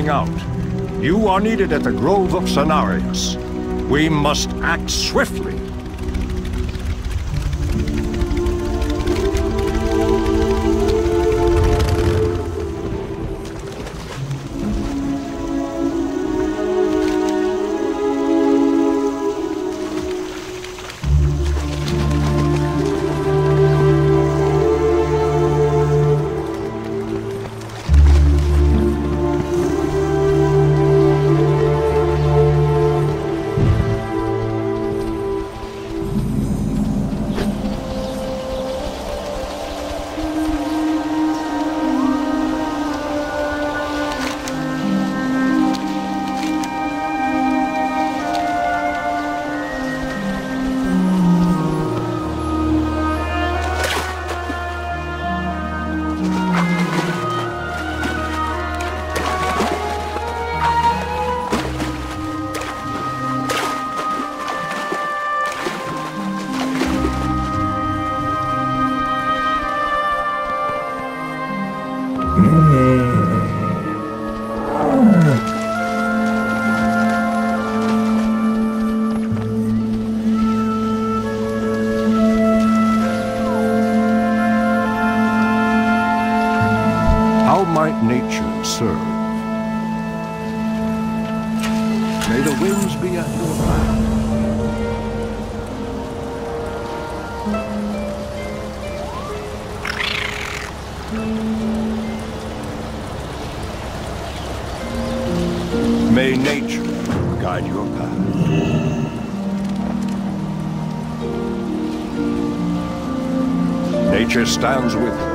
running out. You are needed at the Grove of Cenarius. We must act swiftly. Nature stands with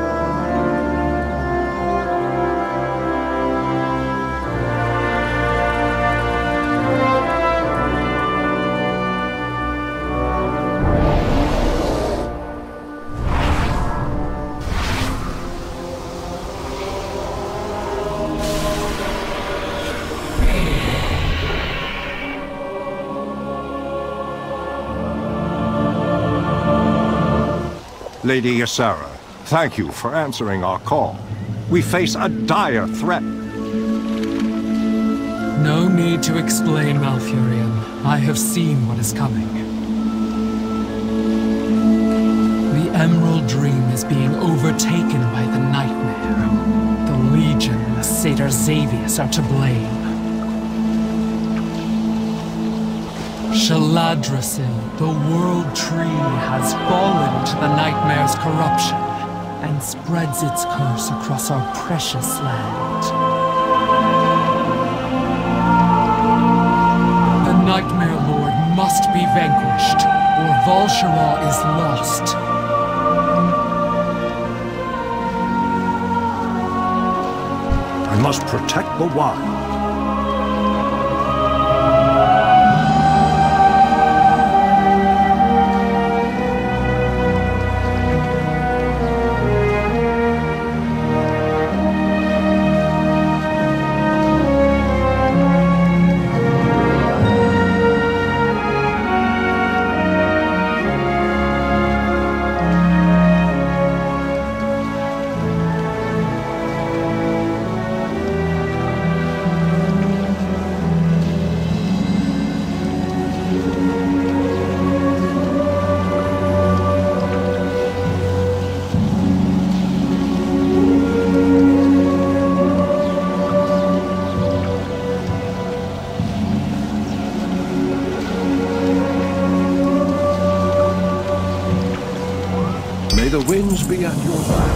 Lady Ysera, thank you for answering our call. We face a dire threat. No need to explain, Malfurion. I have seen what is coming. The Emerald Dream is being overtaken by the Nightmare. The Legion and the Satyr Xavius are to blame. Shaladrassil, the World Tree, has fallen to the Nightmare's corruption and spreads its curse across our precious land. The Nightmare Lord must be vanquished, or Val'sharah is lost. I must protect the wild. The winds be at your back.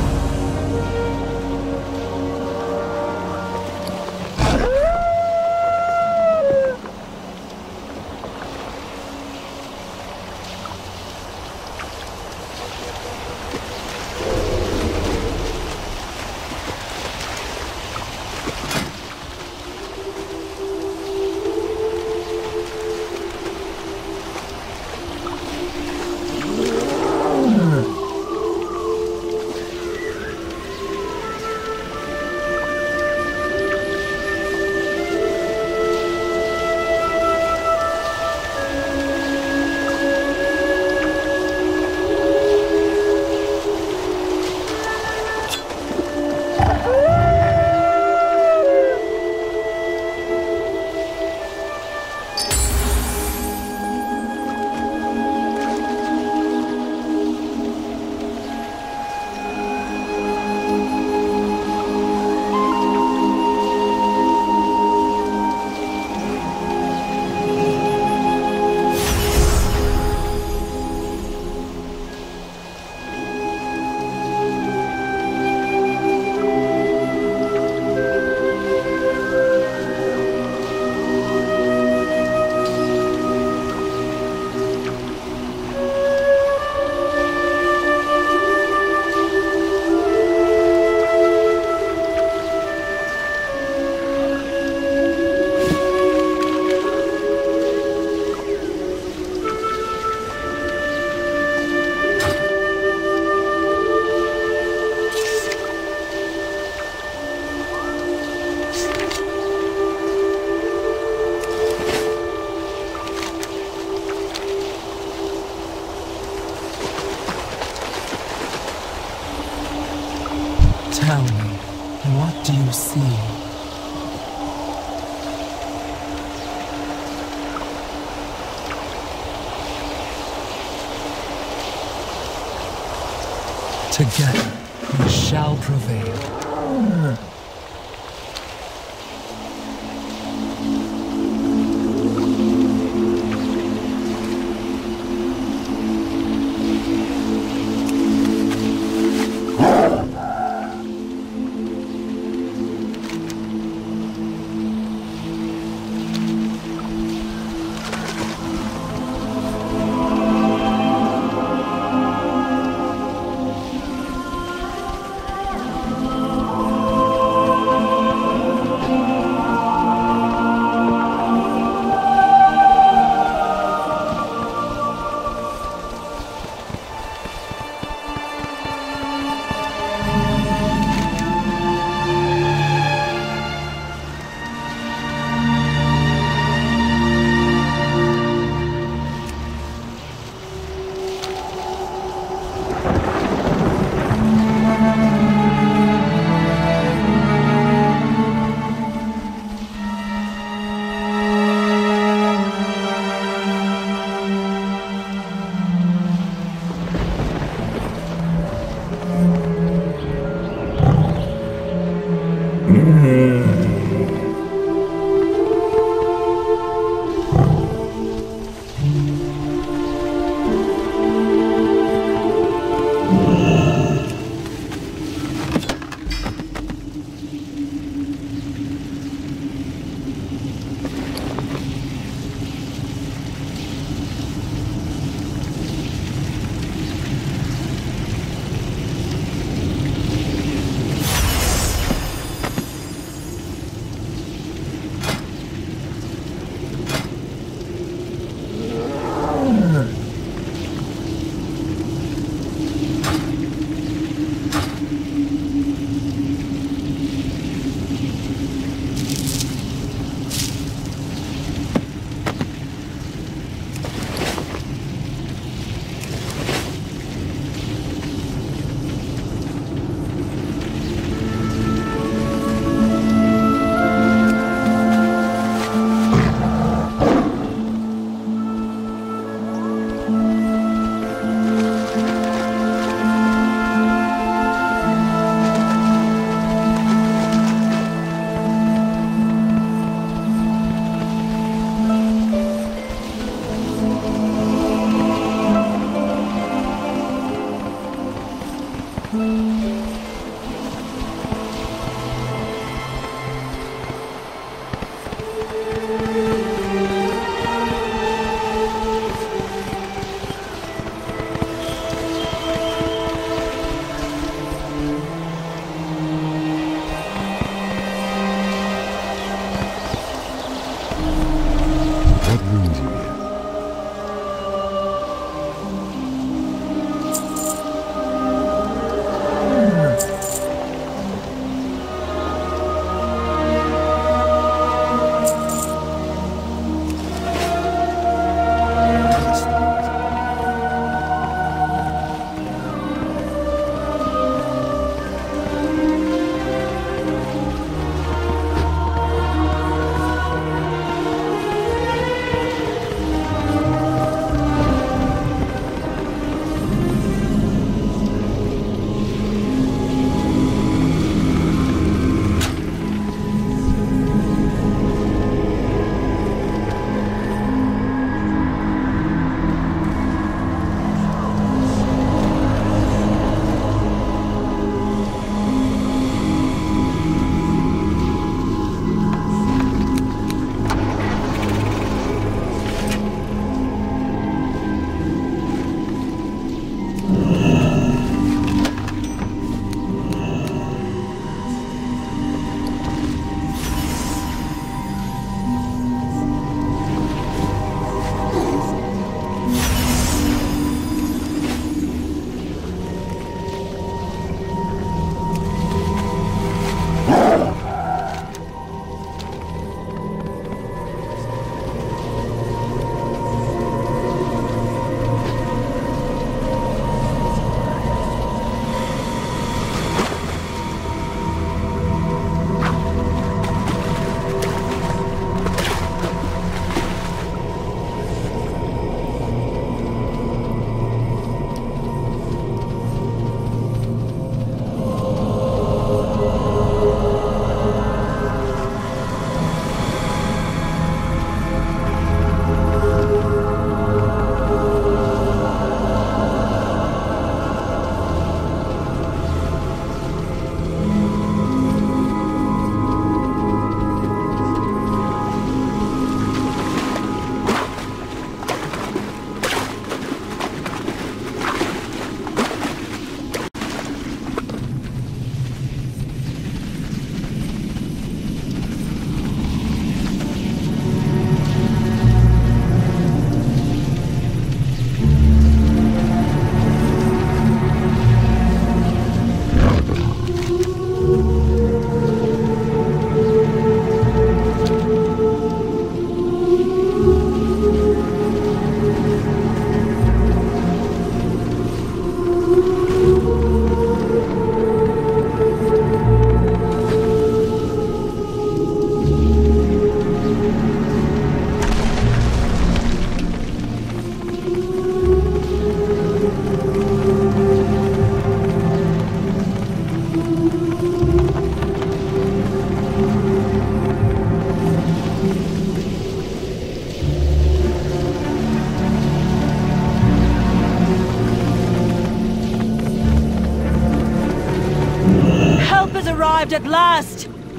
Together, we shall prevail.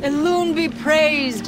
Last! Elune be praised!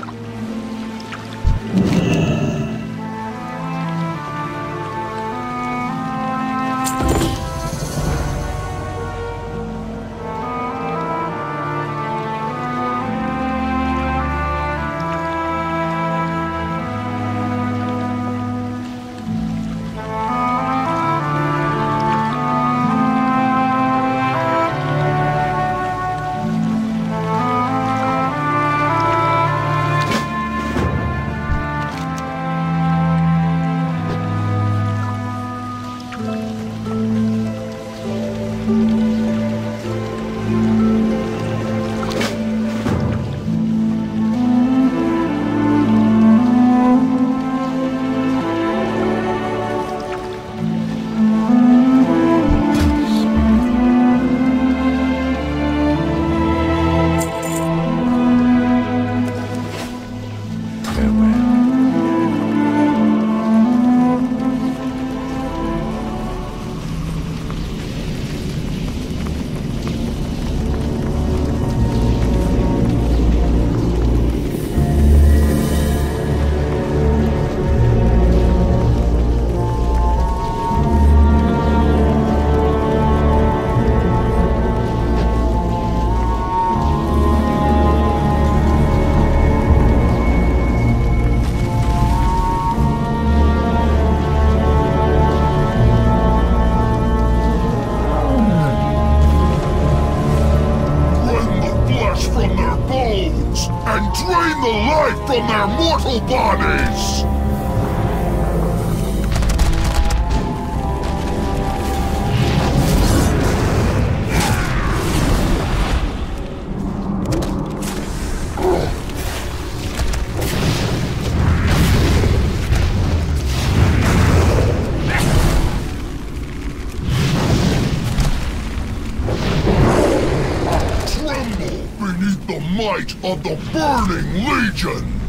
Of the Burning Legion!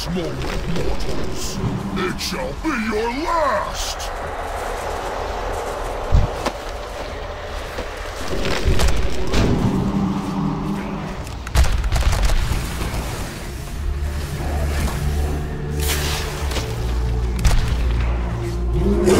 this moment, mortals. It shall be your last! Yeah.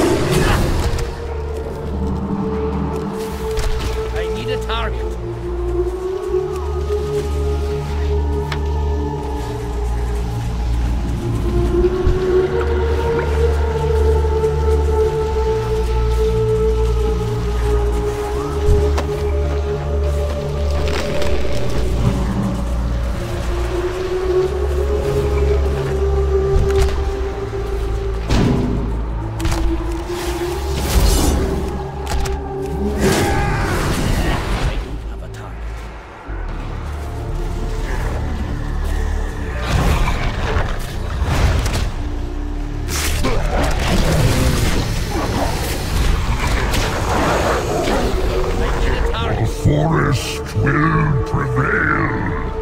forest will prevail.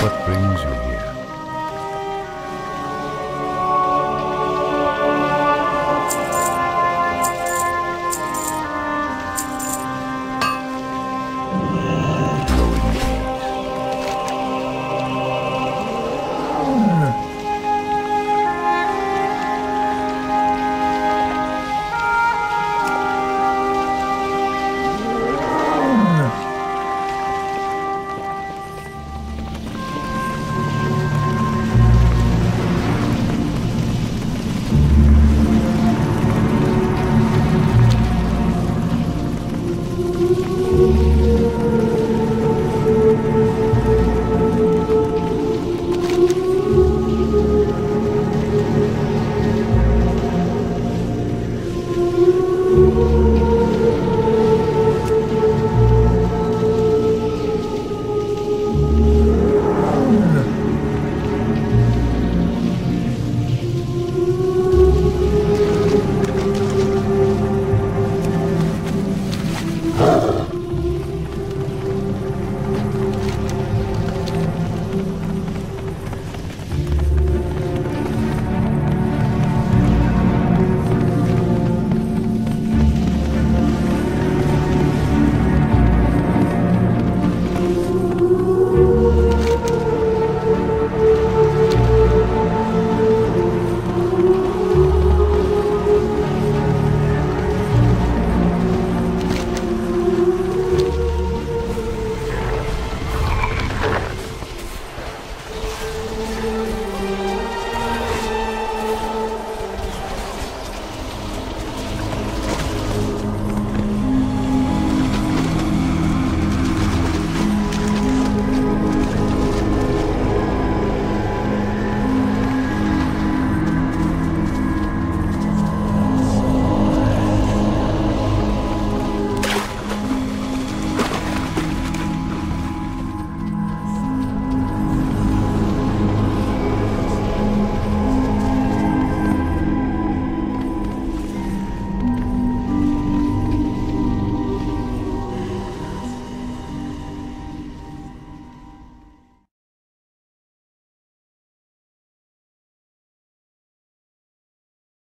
What brings you here?